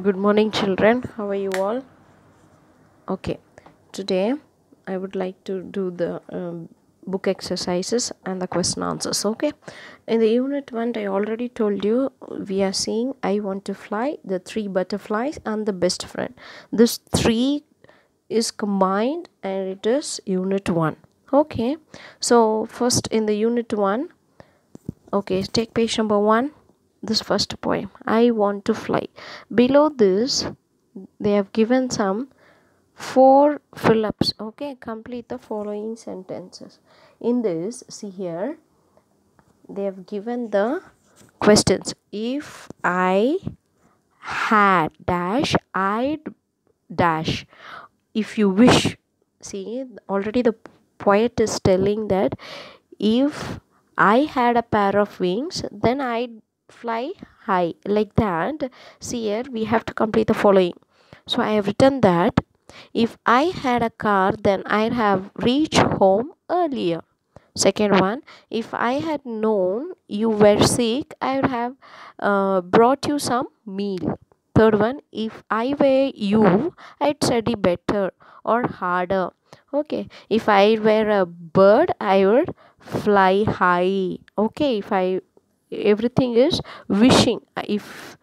Good morning, children. How are you all? Okay, today I would like to do the um, book exercises and the question answers. Okay, in the unit one, I already told you we are seeing I want to fly, the three butterflies, and the best friend. This three is combined and it is unit one. Okay, so first in the unit one, okay, take page number one this first poem i want to fly. Below this they have given some four fill-ups. Okay complete the following sentences. In this see here they have given the questions. If i had dash i'd dash. If you wish see already the poet is telling that if i had a pair of wings then i'd fly high like that see here we have to complete the following. So i have written that if i had a car then i'd have reached home earlier. Second one if i had known you were sick i would have uh, brought you some meal. Third one if i were you i'd study better or harder. Okay if i were a bird i would fly high. Okay if i everything is wishing. If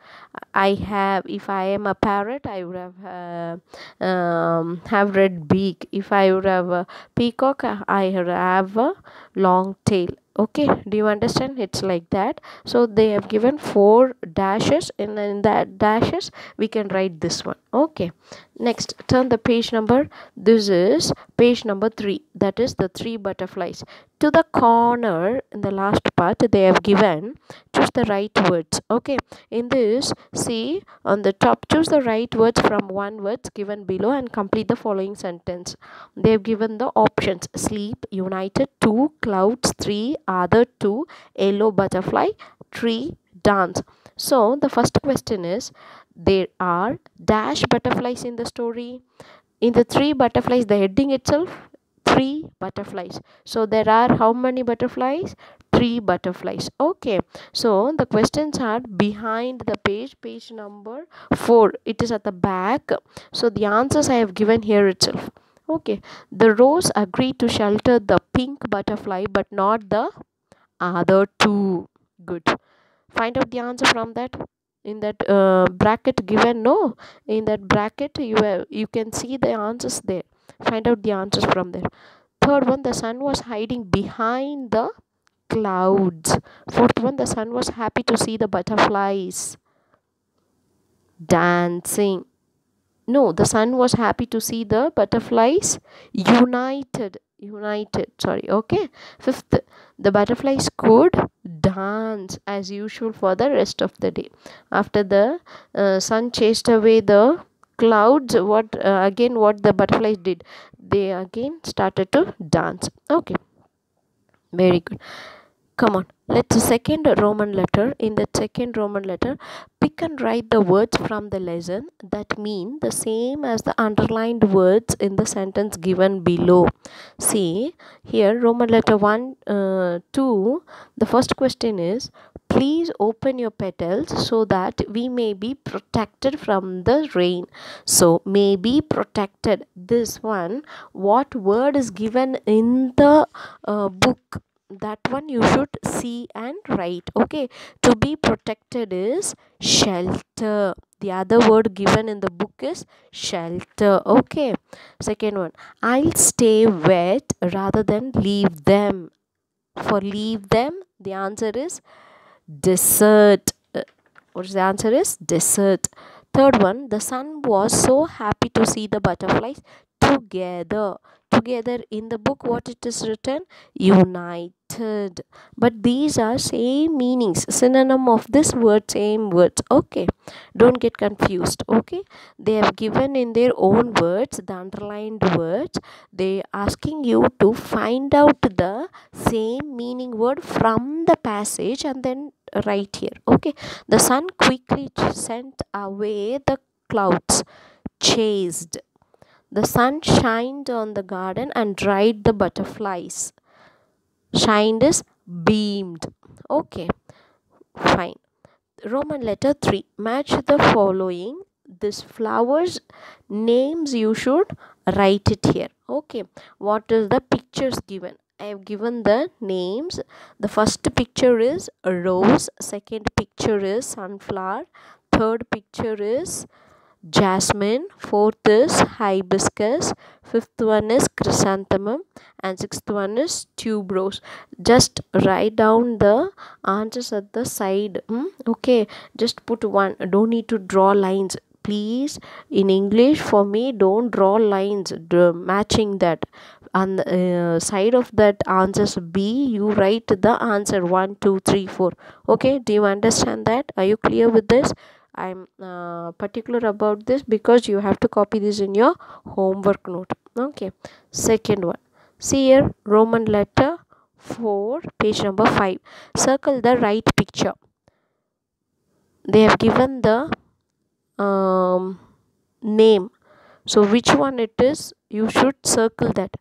i have if i am a parrot i would have uh, um, have red beak. If i would have a peacock i have a long tail okay do you understand? It's like that. So they have given four dashes. And in that dashes we can write this one. Okay. Next turn the page number. This is page number three. That is the three butterflies. To the corner in the last part they have given choose the right words. Okay. In this see on the top choose the right words from one words given below and complete the following sentence. They have given the options. Sleep united two clouds three other two yellow butterfly tree dance. So the first question is there are dash butterflies in the story. In the three butterflies the heading itself three butterflies. So there are how many butterflies? Three butterflies. Okay. So the questions are behind the page page number 4 it is at the back. So the answers i have given here itself okay. The rose agreed to shelter the pink butterfly but not the other two. Good. Find out the answer from that. In that uh, bracket given no? In that bracket you have you can see the answers there. Find out the answers from there. Third one the sun was hiding behind the clouds. Fourth one the sun was happy to see the butterflies dancing no the sun was happy to see the butterflies united united sorry okay. Fifth the butterflies could dance as usual for the rest of the day. After the uh, sun chased away the clouds what uh, again what the butterflies did? They again started to dance. Okay. Very good. Come on let's second roman letter in the second roman letter pick and write the words from the lesson that mean the same as the underlined words in the sentence given below. See here roman letter 1 uh, 2 the first question is please open your petals so that we may be protected from the rain. So may be protected. This one what word is given in the uh, book that one you should see and write okay? To be protected is shelter. The other word given in the book is shelter okay? Second one i'll stay wet rather than leave them. For leave them the answer is desert. Uh, what is the answer is desert. Third one the sun was so happy to see the butterflies together. Together in the book what it is written? United. But these are same meanings. Synonym of this word same words. Okay. Don't get confused. Okay. They have given in their own words the underlined words. They asking you to find out the same meaning word from the passage and then write here. Okay. The sun quickly sent away the clouds chased the sun shined on the garden and dried the butterflies. Shined is beamed. Okay, fine. Roman letter 3. Match the following this flowers names you should write it here okay what is the pictures given I have given the names. The first picture is rose, second picture is sunflower, third picture is jasmine, fourth is hibiscus, fifth one is chrysanthemum, and sixth one is tuberose. Just write down the answers at the side. Hmm? Okay, just put one. Don't need to draw lines please in english for me don't draw lines matching that on the uh, side of that answers b you write the answer 1 2 3 4 okay do you understand that are you clear with this i'm uh, particular about this because you have to copy this in your homework note. Okay second one. See here roman letter 4 page number 5 circle the right picture. They have given the um, name. So which one it is you should circle that.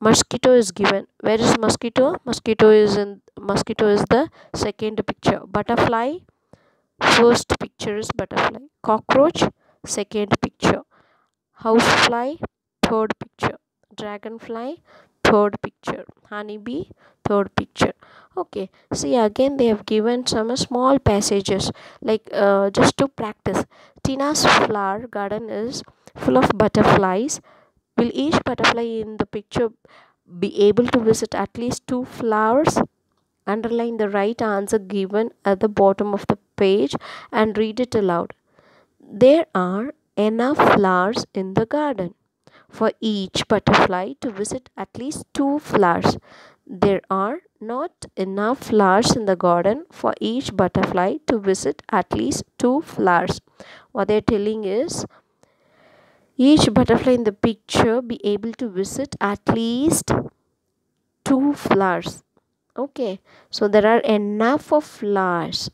Mosquito is given. Where is mosquito? Mosquito is in mosquito is the second picture. Butterfly first picture is butterfly. Cockroach second picture. Housefly third picture. Dragonfly third picture. Honeybee third picture. Okay see again they have given some small passages. Like uh, just to practice. Tina's flower garden is full of butterflies. Will each butterfly in the picture be able to visit at least two flowers? Underline the right answer given at the bottom of the page and read it aloud. There are enough flowers in the garden for each butterfly to visit at least two flowers. There are not enough flowers in the garden for each butterfly to visit at least two flowers. What they're telling is each butterfly in the picture be able to visit at least two flowers okay so there are enough of flowers.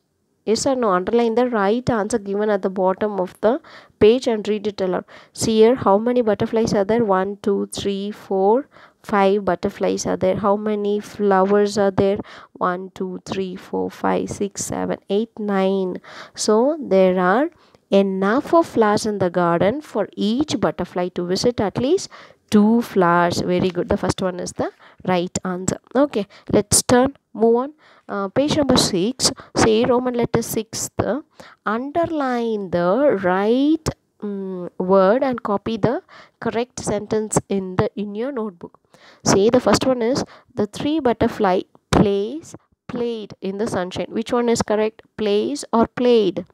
Yes or no? Underline the right answer given at the bottom of the page and read it aloud. See here how many butterflies are there? One two three four five butterflies are there. How many flowers are there? One two three four five six seven eight nine. So there are enough of flowers in the garden for each butterfly to visit at least two flowers very good. The first one is the right answer. Okay let's turn move on. Uh, page number six say roman letter sixth underline the right um, word and copy the correct sentence in the in your notebook. Say the first one is the three butterfly plays played in the sunshine. Which one is correct? Plays or played?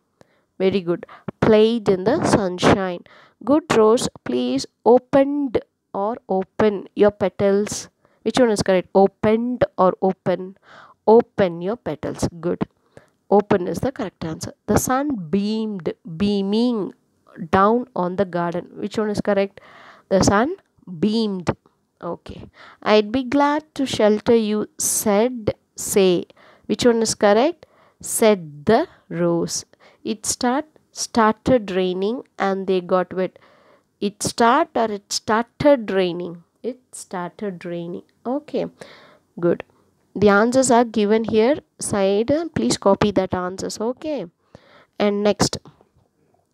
Very good. Played in the sunshine. Good rose. Please opened or open your petals. Which one is correct? Opened or open? Open your petals. Good. Open is the correct answer. The sun beamed beaming down on the garden. Which one is correct? The sun beamed. Okay. I'd be glad to shelter you said say. Which one is correct? Said the rose. It start started raining and they got wet it start or it started raining? It started raining. Okay good. The answers are given here. Side please copy that answers. Okay. And next.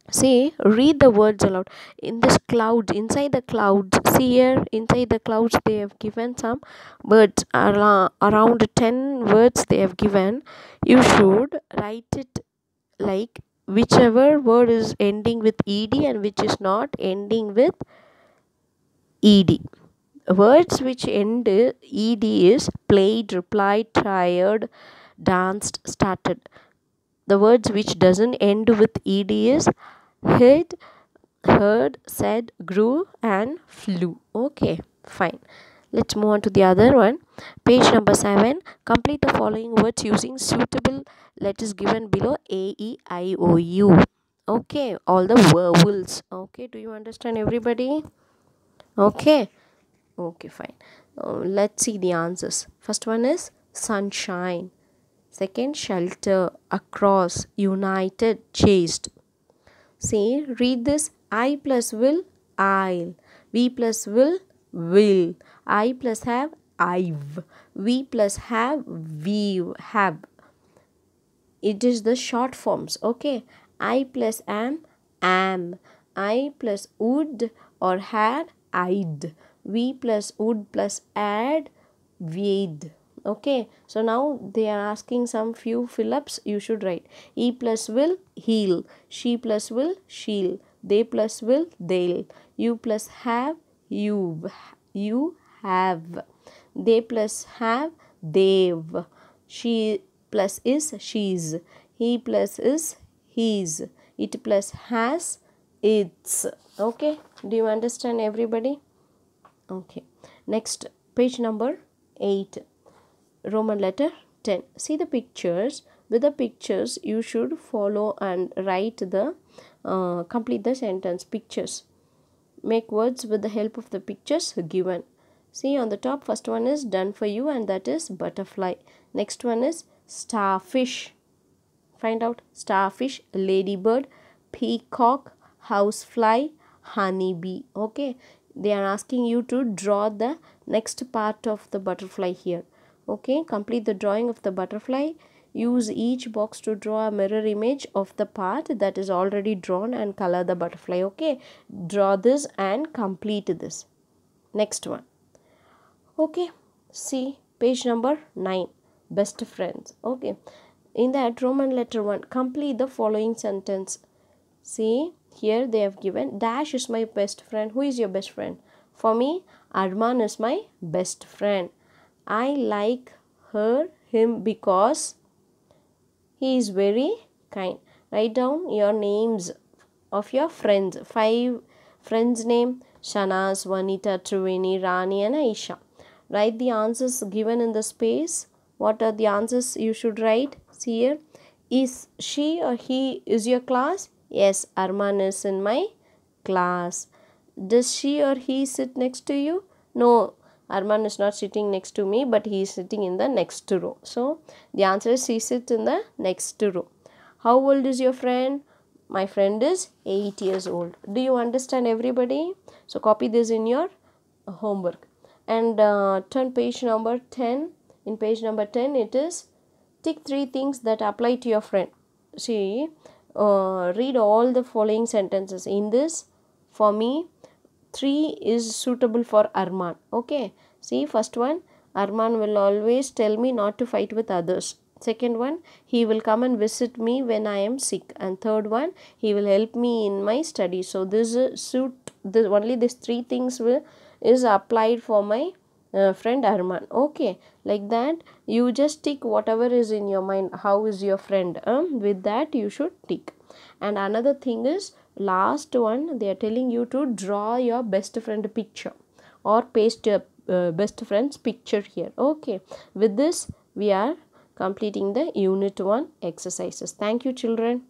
See read the words aloud. In this cloud inside the clouds see here inside the clouds they have given some words. Around 10 words they have given. You should write it like whichever word is ending with ed and which is not ending with ed words which end ed is played replied tired danced started. The words which doesn't end with ed is heard heard said grew and flew. Okay fine let's move on to the other one. Page number 7 complete the following words using suitable letters given below a e i o u. Okay all the vowels. Okay do you understand everybody? Okay. Okay fine. Uh, let's see the answers. First one is sunshine. Second shelter. Across. United. Chased. See read this. I plus will i'll. V plus will will I plus have I've. We plus have we have. It is the short forms. Okay. I plus am am. I plus would or had I'd. We plus would plus add we'd. Okay, so now they are asking some few fill-ups. You should write E plus will he'll. She plus will she'll. They plus will they'll. You plus have you. You have. They plus have they've. She plus is she's. He plus is he's. It plus has its. Okay, do you understand everybody? Okay, next page number 8, Roman letter 10. See the pictures. With the pictures, you should follow and write the uh, complete the sentence pictures. Make words with the help of the pictures given. See on the top, first one is done for you, and that is butterfly. Next one is starfish. Find out starfish, ladybird, peacock, housefly, honeybee. Okay, they are asking you to draw the next part of the butterfly here. Okay, complete the drawing of the butterfly. Use each box to draw a mirror image of the part that is already drawn and color the butterfly. Okay, draw this and complete this. Next one. Okay, see page number 9 best friends. Okay in that roman letter 1 complete the following sentence. See here they have given dash is my best friend. Who is your best friend? For me arman is my best friend. I like her him because he is very kind. Write down your names of your friends. Five friends name shanas vanita triveni rani and aisha write the answers given in the space. What are the answers you should write? See here. Is she or he is your class? Yes arman is in my class. Does she or he sit next to you? No arman is not sitting next to me but he is sitting in the next row. So the answer is he sits in the next row. How old is your friend? My friend is 8 years old. Do you understand everybody? So copy this in your homework and uh, turn page number 10 in page number 10 it is tick three things that apply to your friend. See uh, read all the following sentences. In this for me three is suitable for arman. Okay. See first one arman will always tell me not to fight with others. Second one he will come and visit me when i am sick. And third one he will help me in my study. So this uh, suit this only these three things will is applied for my uh, friend Arman. Okay, like that you just tick whatever is in your mind. How is your friend? Um, with that you should tick. And another thing is last one they are telling you to draw your best friend picture or paste your uh, best friend's picture here. Okay, with this we are completing the unit 1 exercises. Thank you children.